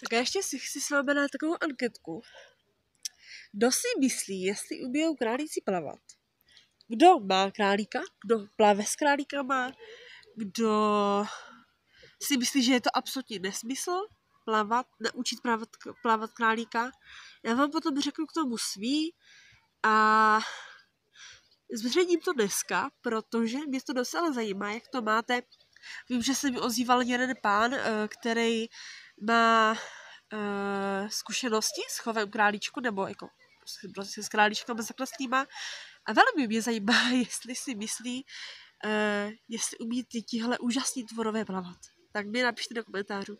Tak já ještě si chci s vámi dát takovou anketku. Kdo si myslí, jestli umíjou králíci plavat? Kdo má králíka? Kdo plave s králíkama? Kdo si myslí, že je to absolutně nesmysl plavat, naučit plavat, plavat králíka? Já vám potom řeknu k tomu svý a zveřejním to dneska, protože mě to docela zajímá, jak to máte. Vím, že se mi ozýval jeden pán, eh, který má uh, zkušenosti s chovem králíčku, nebo jako prostě s králíčkama zaklesnýma. A velmi mě zajímá, jestli si myslí, uh, jestli umí tihle úžasní tvorové plavat. Tak mi napište do komentářů.